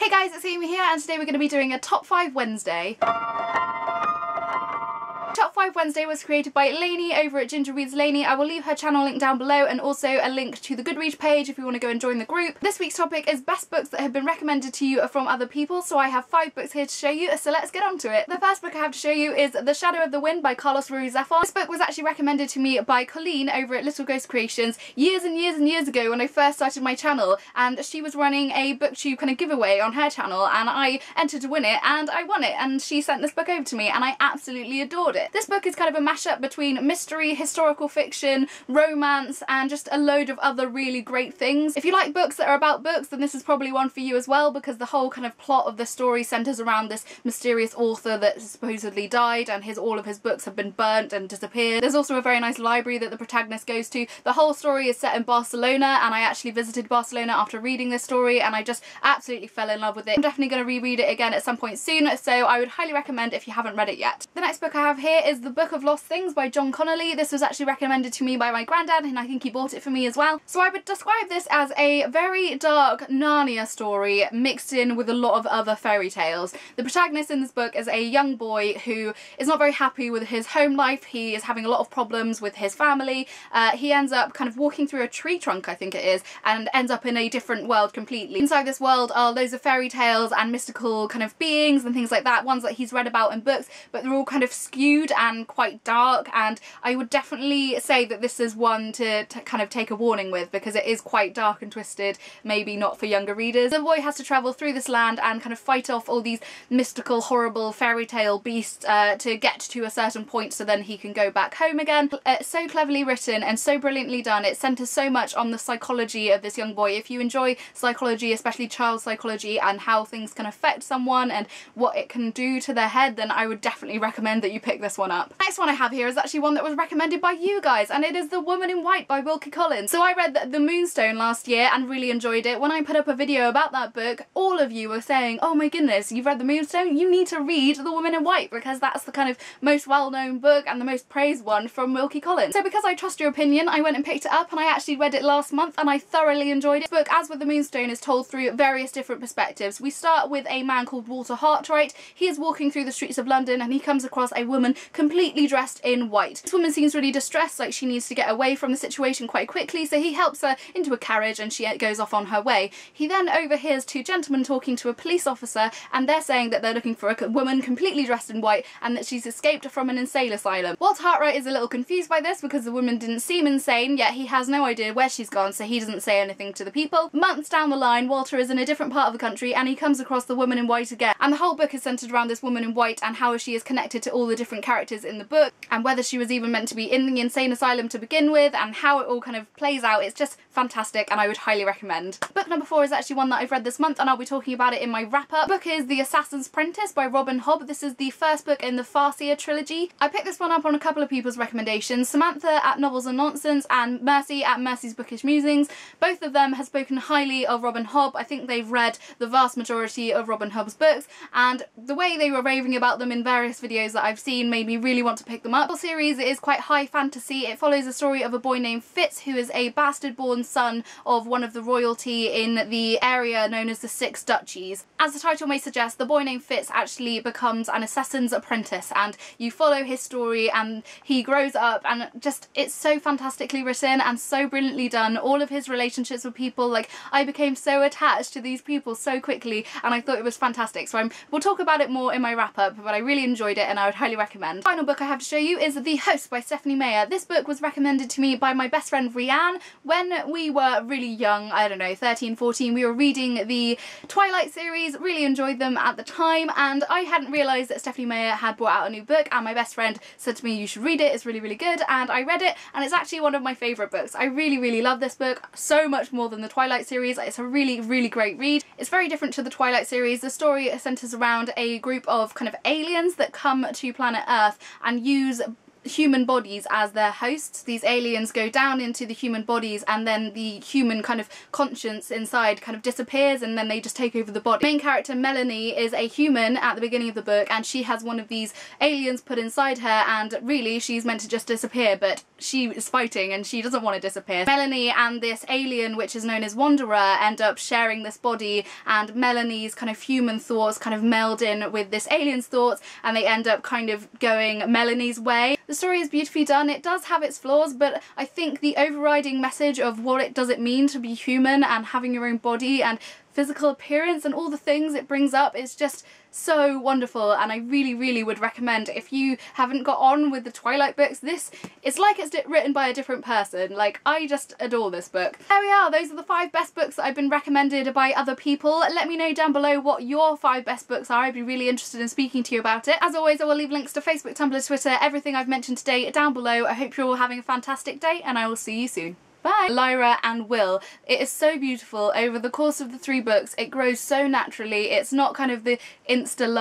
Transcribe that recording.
Hey guys, it's Amy here and today we're going to be doing a Top 5 Wednesday. Top 5 Wednesday was created by Lainey over at Ginger Reads Lainey. I will leave her channel link down below and also a link to the Goodreads page if you want to go and join the group. This week's topic is best books that have been recommended to you from other people, so I have five books here to show you, so let's get on to it. The first book I have to show you is The Shadow of the Wind by Carlos Ruiz Zafon. This book was actually recommended to me by Colleen over at Little Ghost Creations years and years and years ago when I first started my channel and she was running a booktube kind of giveaway on her channel and I entered to win it and I won it and she sent this book over to me and I absolutely adored it. This book is kind of a mashup between mystery, historical fiction, romance, and just a load of other really great things. If you like books that are about books, then this is probably one for you as well because the whole kind of plot of the story centres around this mysterious author that supposedly died and his all of his books have been burnt and disappeared. There's also a very nice library that the protagonist goes to. The whole story is set in Barcelona and I actually visited Barcelona after reading this story and I just absolutely fell in love with it. I'm definitely going to reread it again at some point soon so I would highly recommend if you haven't read it yet. The next book I have here is The Book of Lost Things by John Connolly. This was actually recommended to me by my granddad and I think he bought it for me as well. So I would describe this as a very dark Narnia story mixed in with a lot of other fairy tales. The protagonist in this book is a young boy who is not very happy with his home life. He is having a lot of problems with his family. Uh, he ends up kind of walking through a tree trunk, I think it is, and ends up in a different world completely. Inside this world are loads of fairy tales and mystical kind of beings and things like that, ones that he's read about in books, but they're all kind of skewed and quite dark and I would definitely say that this is one to, kind of take a warning with because it is quite dark and twisted, maybe not for younger readers. The boy has to travel through this land and kind of fight off all these mystical, horrible fairy tale beasts uh, to get to a certain point so then he can go back home again. It's so cleverly written and so brilliantly done. It centres so much on the psychology of this young boy. If you enjoy psychology, especially child psychology and how things can affect someone and what it can do to their head, then I would definitely recommend that you pick this one up. Next one I have here is actually one that was recommended by you guys and it is The Woman in White by Wilkie Collins. So I read The Moonstone last year and really enjoyed it. When I put up a video about that book, all of you were saying, oh my goodness, you've read The Moonstone? You need to read The Woman in White because that's the kind of most well-known book and the most praised one from Wilkie Collins. So because I trust your opinion, I went and picked it up and I actually read it last month and I thoroughly enjoyed it. The book, as with The Moonstone, is told through various different perspectives. We start with a man called Walter Hartright. He is walking through the streets of London and he comes across a woman completely dressed in white. This woman seems really distressed, like she needs to get away from the situation quite quickly, so he helps her into a carriage and she uh, goes off on her way. He then overhears two gentlemen talking to a police officer and they're saying that they're looking for a woman completely dressed in white and that she's escaped from an insane asylum. Walter Hartright is a little confused by this because the woman didn't seem insane, yet he has no idea where she's gone, so he doesn't say anything to the people. Months down the line, Walter is in a different part of the country and he comes across the woman in white again. And the whole book is centred around this woman in white and how she is connected to all the different characters in the book and whether she was even meant to be in the insane asylum to begin with and how it all kind of plays out. It's just fantastic and I would highly recommend. Book number four is actually one that I've read this month and I'll be talking about it in my wrap up. The book is The Assassin's Apprentice by Robin Hobb. This is the first book in the Farseer trilogy. I picked this one up on a couple of people's recommendations. Samantha at Novels and Nonsense and Mercy at Mercy's Bookish Musings. Both of them have spoken highly of Robin Hobb. I think they've read the vast majority of Robin Hobb's books and the way they were raving about them in various videos that I've seen made me really want to pick them up. The series is quite high fantasy. It follows the story of a boy named Fitz who is a bastard born son of one of the royalty in the area known as the Six Duchies. As the title may suggest, the boy named Fitz actually becomes an assassin's apprentice and you follow his story and he grows up and just it's so fantastically written and so brilliantly done. All of his relationships with people, like I became so attached to these people so quickly and I thought it was fantastic. So I'm, we'll talk about it more in my wrap up but I really enjoyed it and I would highly recommend. Final book I have to show you is The Host by Stephenie Meyer. This book was recommended to me by my best friend Rianne when we were really young, I don't know, 13, 14. We were reading the Twilight series, really enjoyed them at the time and I hadn't realised that Stephenie Meyer had brought out a new book and my best friend said to me you should read it, it's really really good and I read it and it's actually one of my favourite books. I really really love this book so much more than the Twilight series. It's a really really great read. It's very different to the Twilight series. The story centres around a group of kind of aliens that come to planet Earth and use human bodies as their hosts. These aliens go down into the human bodies and then the human kind of conscience inside kind of disappears and then they just take over the body. main character Melanie is a human at the beginning of the book and she has one of these aliens put inside her and really she's meant to just disappear but she is fighting and she doesn't want to disappear. Melanie and this alien which is known as Wanderer end up sharing this body and Melanie's kind of human thoughts kind of meld in with this alien's thoughts and they end up kind of going Melanie's way. The story is beautifully done. It does have its flaws, but I think the overriding message of what it does it mean to be human and having your own body and physical appearance and all the things it brings up is just so wonderful and I really really would recommend if you haven't got on with the Twilight books this it's like it's written by a different person like I just adore this book. There we are those are the five best books that I've been recommended by other people let me know down below what your five best books are I'd be really interested in speaking to you about it. As always I will leave links to Facebook, Tumblr, Twitter everything I've mentioned today down below. I hope you're all having a fantastic day and I will see you soon. Bye! Lyra and Will. It is so beautiful. Over the course of the three books, it grows so naturally. It's not kind of the insta-love